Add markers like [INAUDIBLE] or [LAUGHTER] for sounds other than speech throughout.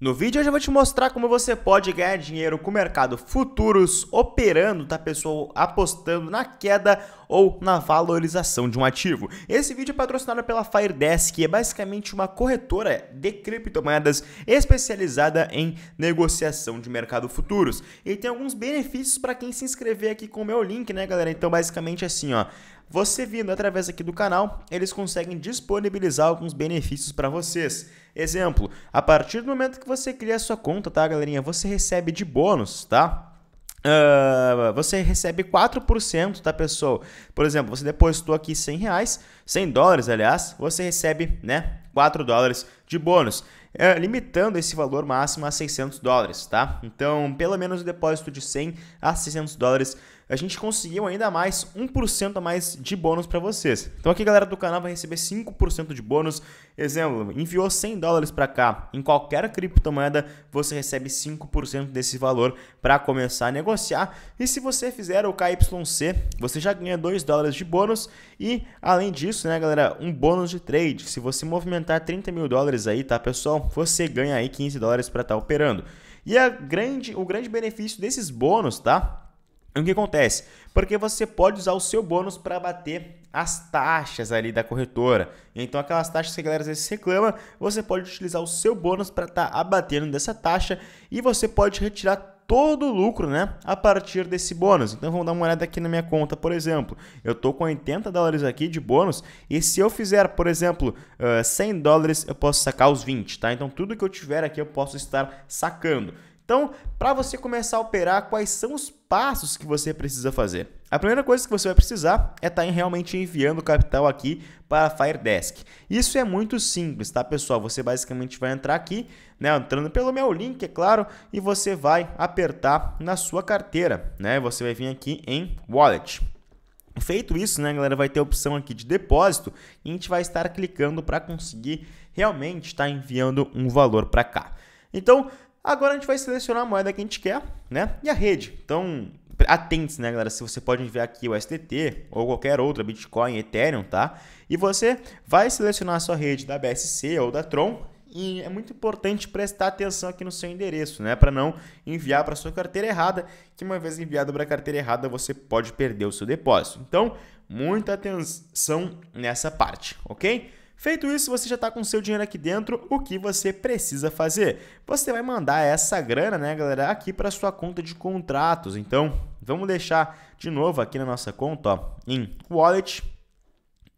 No vídeo eu já vou te mostrar como você pode ganhar dinheiro com o mercado futuros operando, tá pessoal? Apostando na queda ou na valorização de um ativo. Esse vídeo é patrocinado pela Firedesk, que é basicamente uma corretora de criptomoedas especializada em negociação de mercado futuros. E tem alguns benefícios para quem se inscrever aqui com o meu link, né, galera? Então, basicamente assim, ó, você vindo através aqui do canal, eles conseguem disponibilizar alguns benefícios para vocês. Exemplo, a partir do momento que você cria a sua conta, tá, galerinha? Você recebe de bônus, tá? Uh, você recebe 4%, tá, pessoal? Por exemplo, você depositou aqui 100 reais, 100 dólares, aliás, você recebe, né, 4 dólares de bônus. Uh, limitando esse valor máximo a 600 dólares, tá? Então, pelo menos o depósito de 100 a 600 dólares a gente conseguiu ainda mais 1% a mais de bônus para vocês. Então aqui, galera do canal vai receber 5% de bônus. Exemplo, enviou 100 dólares para cá, em qualquer criptomoeda você recebe 5% desse valor para começar a negociar. E se você fizer o KYC, você já ganha 2 dólares de bônus e além disso, né, galera, um bônus de trade. Se você movimentar 30 mil dólares aí, tá, pessoal, você ganha aí 15 dólares para estar tá operando. E a grande, o grande benefício desses bônus, tá? O que acontece? Porque você pode usar o seu bônus para bater as taxas ali da corretora. Então, aquelas taxas que a galera às vezes reclama, você pode utilizar o seu bônus para estar tá abatendo dessa taxa e você pode retirar todo o lucro, né, a partir desse bônus. Então vamos dar uma olhada aqui na minha conta, por exemplo. Eu tô com 80 dólares aqui de bônus e se eu fizer, por exemplo, 100 dólares, eu posso sacar os 20, tá? Então tudo que eu tiver aqui eu posso estar sacando. Então, para você começar a operar, quais são os passos que você precisa fazer? A primeira coisa que você vai precisar é estar tá realmente enviando capital aqui para a Firedesk. Isso é muito simples, tá, pessoal? Você basicamente vai entrar aqui, né, entrando pelo meu link, é claro, e você vai apertar na sua carteira, né? Você vai vir aqui em Wallet. Feito isso, né, galera, vai ter a opção aqui de depósito e a gente vai estar clicando para conseguir realmente estar tá enviando um valor para cá. Então, Agora a gente vai selecionar a moeda que a gente quer, né? E a rede. Então, atente, né, galera? Se você pode enviar aqui o STT ou qualquer outra, Bitcoin, Ethereum, tá? E você vai selecionar a sua rede da BSC ou da Tron. E é muito importante prestar atenção aqui no seu endereço, né? Para não enviar para sua carteira errada, que uma vez enviado para a carteira errada, você pode perder o seu depósito. Então, muita atenção nessa parte, ok? Feito isso, você já está com seu dinheiro aqui dentro, o que você precisa fazer? Você vai mandar essa grana, né, galera, aqui para sua conta de contratos. Então, vamos deixar de novo aqui na nossa conta, ó, em Wallet.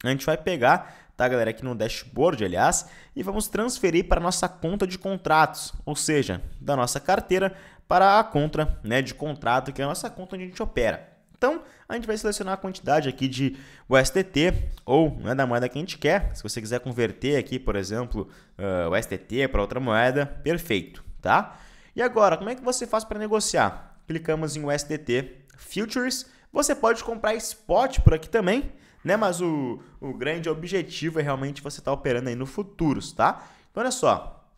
A gente vai pegar, tá, galera, aqui no dashboard, aliás, e vamos transferir para nossa conta de contratos, ou seja, da nossa carteira para a conta, né, de contrato, que é a nossa conta onde a gente opera. A gente vai selecionar a quantidade aqui de USDT ou né, da moeda que a gente quer. Se você quiser converter aqui, por exemplo, uh, o USDT para outra moeda, perfeito, tá? E agora, como é que você faz para negociar? Clicamos em USDT Futures. Você pode comprar spot por aqui também, né? Mas o, o grande objetivo é realmente você estar tá operando aí no futuros, tá? Então, olha só.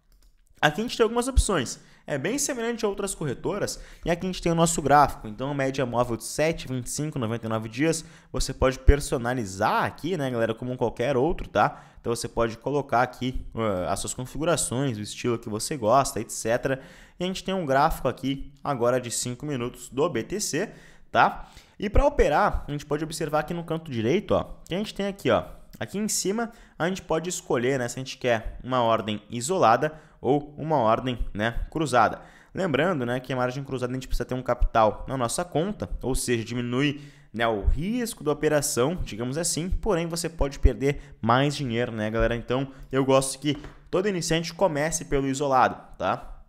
Aqui a gente tem algumas opções é bem semelhante a outras corretoras, e aqui a gente tem o nosso gráfico. Então, média móvel de 7, 25, 99 dias. Você pode personalizar aqui, né, galera, como qualquer outro, tá? Então, você pode colocar aqui uh, as suas configurações, o estilo que você gosta, etc. E a gente tem um gráfico aqui agora de 5 minutos do BTC, tá? E para operar, a gente pode observar aqui no canto direito, ó, que a gente tem aqui, ó, aqui em cima, a gente pode escolher, né, se a gente quer uma ordem isolada ou uma ordem né, cruzada. Lembrando né, que a margem cruzada a gente precisa ter um capital na nossa conta, ou seja, diminui né, o risco da operação, digamos assim, porém você pode perder mais dinheiro, né, galera? Então eu gosto que todo iniciante comece pelo isolado, tá?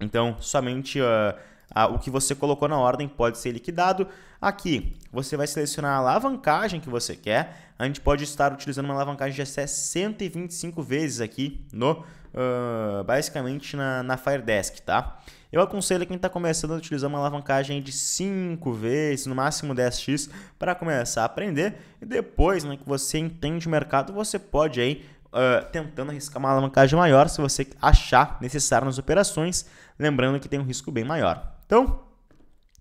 Então somente uh, o que você colocou na ordem pode ser liquidado. Aqui você vai selecionar a alavancagem que você quer. A gente pode estar utilizando uma alavancagem de até 125 vezes aqui no uh, basicamente na, na Firedesk, tá? Eu aconselho quem está começando a utilizar uma alavancagem de 5 vezes, no máximo 10x, para começar a aprender. E depois né, que você entende o mercado, você pode aí uh, tentando arriscar uma alavancagem maior se você achar necessário nas operações, lembrando que tem um risco bem maior. Então,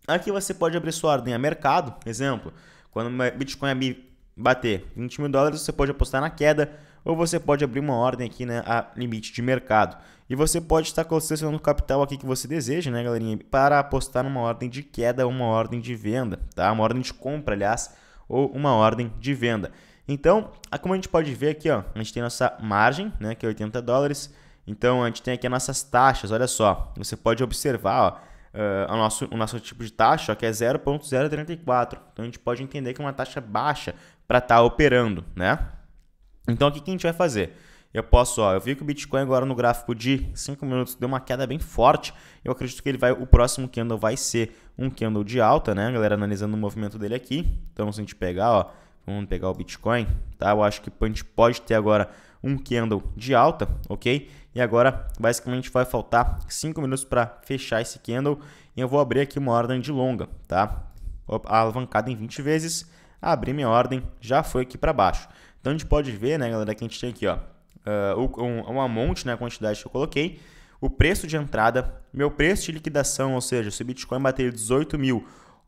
aqui você pode abrir sua ordem a mercado, exemplo, quando o Bitcoin bater 20 mil dólares, você pode apostar na queda ou você pode abrir uma ordem aqui, né, a limite de mercado. E você pode estar selecionando o capital aqui que você deseja, né, galerinha, para apostar numa ordem de queda ou uma ordem de venda, tá? Uma ordem de compra, aliás, ou uma ordem de venda. Então, como a gente pode ver aqui, ó, a gente tem nossa margem, né, que é 80 dólares. Então, a gente tem aqui as nossas taxas, olha só. Você pode observar, ó, uh, o, nosso, o nosso tipo de taxa, ó, que é 0.034. Então, a gente pode entender que é uma taxa baixa para estar tá operando, né? Então, o que, que a gente vai fazer? Eu posso, ó, eu vi que o Bitcoin agora no gráfico de 5 minutos deu uma queda bem forte. Eu acredito que ele vai, o próximo candle vai ser um candle de alta, né, galera, analisando o movimento dele aqui. Então, se a gente pegar, ó, vamos pegar o Bitcoin, tá? Eu acho que a gente pode ter agora um candle de alta, ok? E agora, basicamente, vai faltar 5 minutos para fechar esse candle. E eu vou abrir aqui uma ordem de longa, tá? Alavancada em 20 vezes, abri minha ordem, já foi aqui para baixo. Então, a gente pode ver, né, galera, que a gente tem aqui, ó, uh, um, um amount, né, a quantidade que eu coloquei, o preço de entrada, meu preço de liquidação, ou seja, se o Bitcoin bater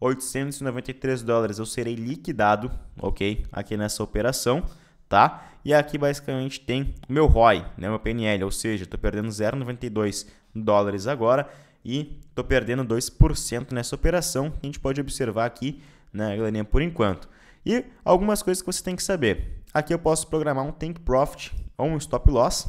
18.893 dólares, eu serei liquidado, ok? Aqui nessa operação, tá? E aqui basicamente tem o meu ROI, né, meu PNL, ou seja, estou perdendo 0,92 dólares agora e estou perdendo 2% nessa operação, que a gente pode observar aqui, né, galerinha, por enquanto. E algumas coisas que você tem que saber. Aqui eu posso programar um take profit ou um stop loss.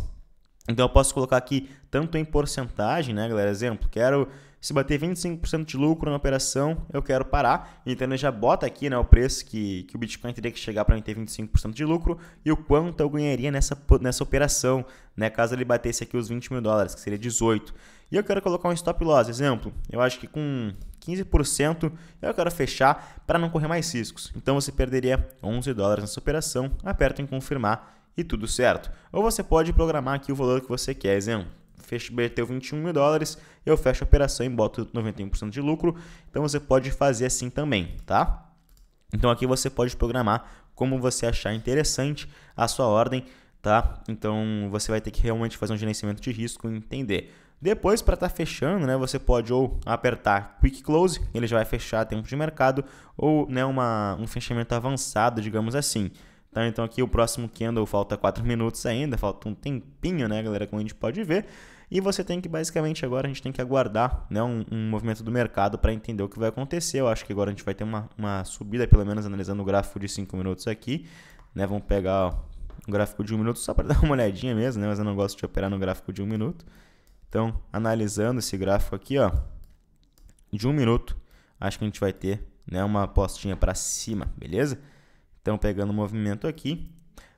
Então eu posso colocar aqui tanto em porcentagem, né, galera? Exemplo, quero se bater 25% de lucro na operação, eu quero parar. Então ele já bota aqui né, o preço que, que o Bitcoin teria que chegar para ter 25% de lucro e o quanto eu ganharia nessa, nessa operação, né, caso ele batesse aqui os 20 mil dólares, que seria 18. E eu quero colocar um stop loss, exemplo, eu acho que com 15% eu quero fechar para não correr mais riscos. Então você perderia 11 dólares nessa operação, aperta em confirmar e tudo certo. Ou você pode programar aqui o valor que você quer, exemplo. Fecho BTU 21 mil dólares, eu fecho a operação e boto 91% de lucro. Então você pode fazer assim também, tá? Então aqui você pode programar como você achar interessante a sua ordem, tá? Então você vai ter que realmente fazer um gerenciamento de risco e entender. Depois, para estar tá fechando, né, você pode ou apertar Quick Close, ele já vai fechar tempo de mercado, ou né, uma, um fechamento avançado, digamos assim. Tá? Então aqui o próximo candle falta 4 [LAUGHS] minutos ainda, falta um tempinho, né, galera, como a gente pode ver. E você tem que, basicamente, agora a gente tem que aguardar né, um, um movimento do mercado para entender o que vai acontecer. Eu acho que agora a gente vai ter uma, uma subida, pelo menos analisando o gráfico de 5 minutos aqui. Né, vamos pegar ó, um gráfico de 1 um minuto só para [LAUGHS] dar uma olhadinha mesmo, né, mas eu não gosto de operar no gráfico de 1 um minuto. Então, analisando esse gráfico aqui, ó, de 1 um minuto, acho que a gente vai ter né, uma postinha para cima, beleza? Então, pegando o movimento aqui.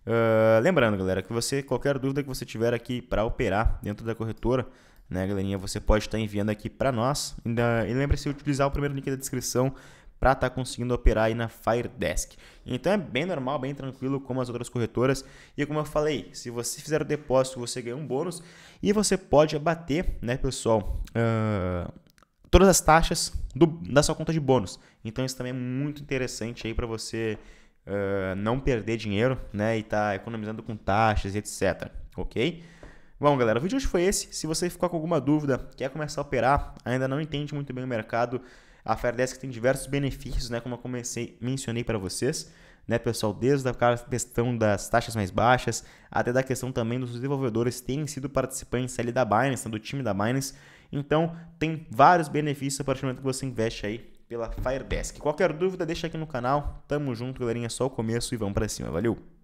Uh, lembrando, galera, que você qualquer dúvida que você tiver aqui para operar dentro da corretora, né, galerinha, você pode estar enviando aqui para nós. E lembre-se de utilizar o primeiro link da descrição para estar tá conseguindo operar aí na Firedesk. Então é bem normal, bem tranquilo como as outras corretoras. E como eu falei, se você fizer o depósito, você ganha um bônus e você pode abater, né, pessoal, uh, todas as taxas do, da sua conta de bônus. Então isso também é muito interessante aí para você uh, não perder dinheiro, né? E tá economizando com taxas e etc. Ok? Bom, galera, o vídeo hoje foi esse. Se você ficou com alguma dúvida, quer começar a operar, ainda não entende muito bem o mercado, a Fairdesk tem diversos benefícios, né? Como eu comecei, mencionei para vocês, né, pessoal? Desde a questão das taxas mais baixas, até da questão também dos desenvolvedores terem sido participantes ali da Binance, né, do time da Binance. Então, tem vários benefícios a partir do momento que você investe aí pela Firedesk. Qualquer dúvida, deixa aqui no canal. Tamo junto, galerinha. É só o começo e vamos para cima. Valeu!